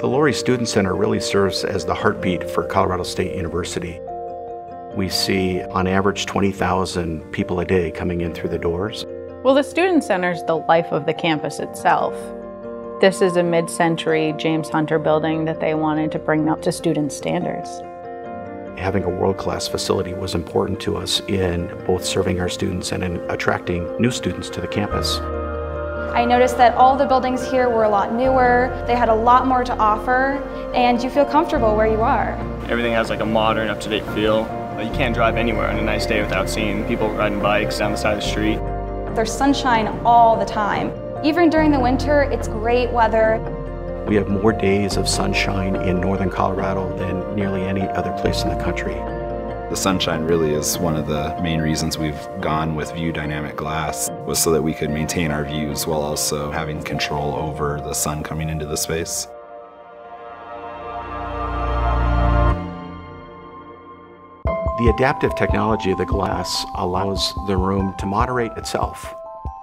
The Lory Student Center really serves as the heartbeat for Colorado State University. We see on average 20,000 people a day coming in through the doors. Well, the Student Center is the life of the campus itself. This is a mid-century James Hunter building that they wanted to bring up to student standards. Having a world-class facility was important to us in both serving our students and in attracting new students to the campus. I noticed that all the buildings here were a lot newer, they had a lot more to offer, and you feel comfortable where you are. Everything has like a modern, up-to-date feel. You can't drive anywhere on a nice day without seeing people riding bikes down the side of the street. There's sunshine all the time. Even during the winter, it's great weather. We have more days of sunshine in northern Colorado than nearly any other place in the country. The sunshine really is one of the main reasons we've gone with view dynamic glass was so that we could maintain our views while also having control over the sun coming into the space. The adaptive technology of the glass allows the room to moderate itself.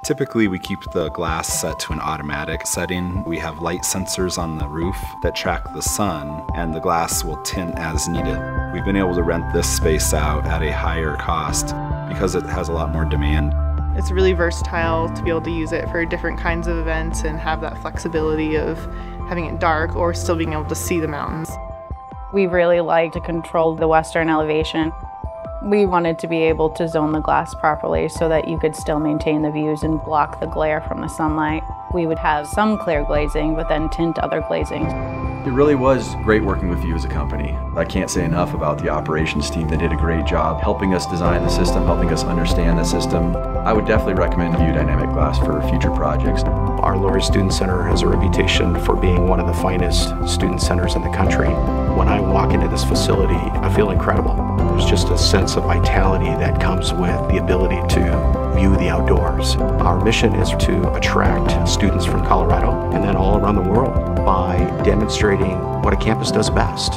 Typically, we keep the glass set to an automatic setting. We have light sensors on the roof that track the sun, and the glass will tint as needed. We've been able to rent this space out at a higher cost because it has a lot more demand. It's really versatile to be able to use it for different kinds of events and have that flexibility of having it dark or still being able to see the mountains. We really like to control the western elevation. We wanted to be able to zone the glass properly so that View could still maintain the views and block the glare from the sunlight. We would have some clear glazing, but then tint other glazings. It really was great working with you as a company. I can't say enough about the operations team. They did a great job helping us design the system, helping us understand the system. I would definitely recommend View Dynamic Glass for future projects. Our Lory Student Center has a reputation for being one of the finest student centers in the country. When I walk into this facility, I feel incredible. There's just a sense of vitality that comes with the ability to view the outdoors. Our mission is to attract students from Colorado and then all around the world by demonstrating what a campus does best.